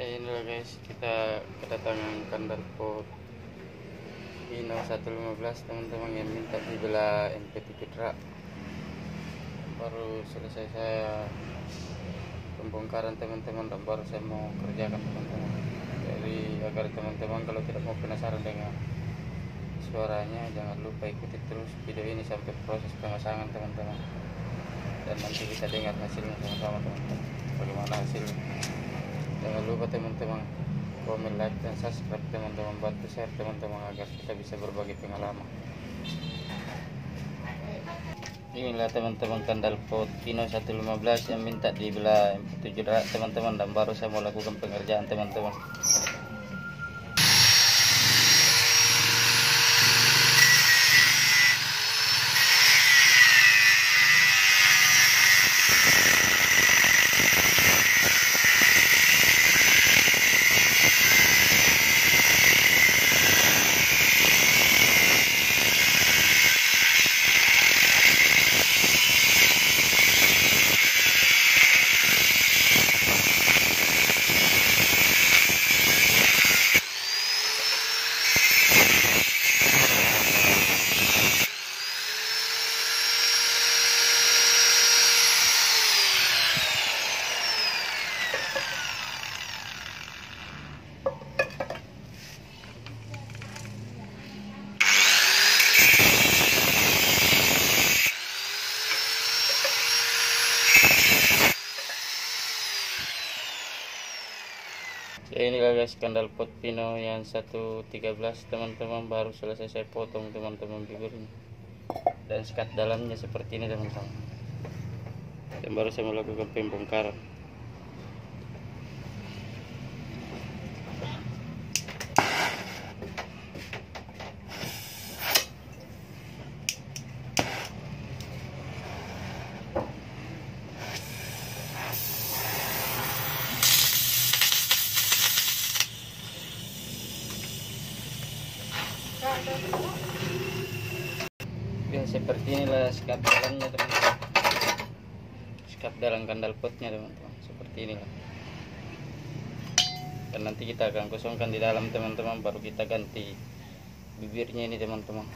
ya inilah guys. Kita kedatangan kandar pot Ino 115 teman-teman yang minta dibelah MP3 Dra baru selesai saya pembongkaran teman-teman dan baru saya mau kerjakan teman-teman. Jadi agar teman-teman kalau tidak mau penasaran dengan suaranya jangan lupa ikuti terus video ini sampai proses pemasangan teman-teman. Dan nanti kita dengar hasilnya sama-sama teman-teman. Bagaimana hasilnya jangan lupa teman-teman komen like dan subscribe. Teman-teman bantu share. Teman-teman agar kita bisa berbagi pengalaman. Inilah teman-teman kandal pot Pino 115 yang minta dibelah MP7 teman-teman dan baru saya mau lakukan pengerjaan teman-teman ya inilah guys kandal pot pino yang 113 teman-teman baru selesai saya potong teman-teman bibirnya dan sekat dalamnya seperti ini teman-teman. Dan baru saya melakukan pembongkaran seperti inilah sekat dalamnya teman-teman. Sekat dalam kandal potnya teman-teman. Seperti inilah. Dan nanti kita akan kosongkan di dalam teman-teman. Baru kita ganti bibirnya ini teman-teman.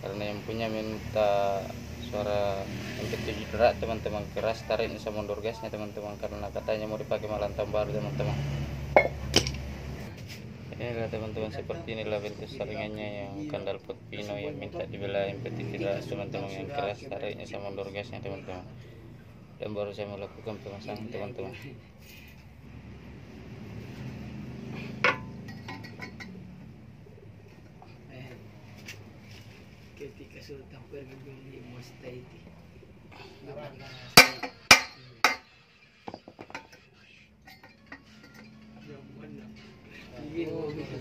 Karena yang punya minta suara MP7 derak teman-teman. Keras tarik sama mundur gasnya teman-teman. Karena katanya mau dipakai malam baru teman-teman inilah teman-teman seperti inilah bentuk saringannya yang kandal pot pino yang minta dibelah MP3 derak teman-teman yang keras tariknya sama mundur gasnya teman-teman. Dan baru saya melakukan pemasangan teman-teman. Ketika sultan pergi beli mustaiti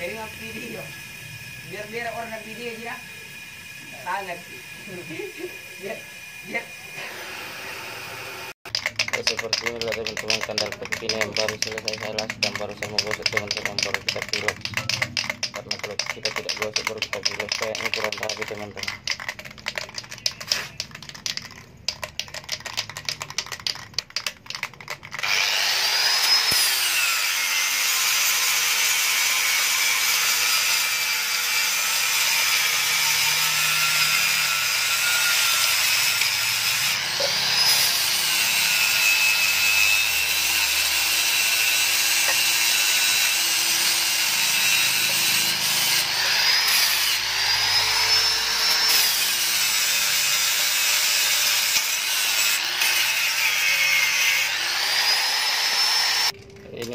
sering up video. Biar biar orang video aja. Biar biar. Ya seperti inilah teman-teman pot pino yang baru selesai saya las dan baru saya mau gosok teman-teman baru kita pilot karena kalau kita tidak gosok baru kita pilot kayaknya kurang rapi teman-teman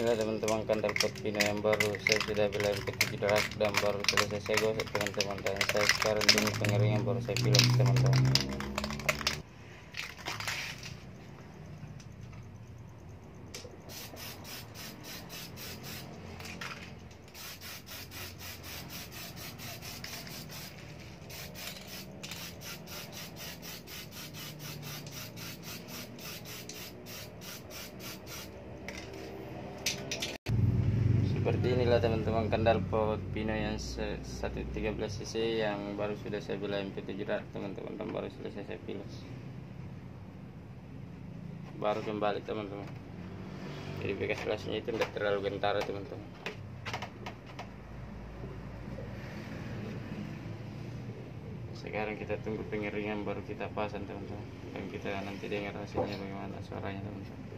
inilah teman-teman kandal pot pino yang baru. Saya sudah beli MP7 derak dan baru selesai saya gosok teman-teman dan saya sekarang tunggu pengeringan baru saya pilot teman-teman seperti inilah teman-teman kendal pot Pino yang se- 113 cc yang baru sudah saya bela MP7 rak teman-teman dan baru sudah saya pilas baru kembali teman-teman. Jadi bekas kelasnya itu tidak terlalu gentara teman-teman. Sekarang kita tunggu pengeringan baru kita pasang teman-teman. Dan kita nanti dengar hasilnya bagaimana suaranya teman-teman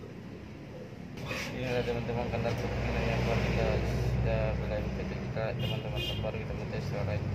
inilah teman-teman pot Pino yang baru kita sudah MP7 rak teman-teman dan baru kita tes suaranya